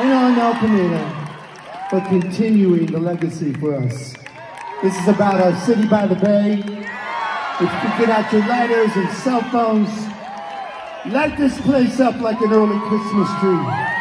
and on El Camino for continuing the legacy for us. This is about our city by the bay. If you get out your lighters and cell phones, light this place up like an early Christmas tree.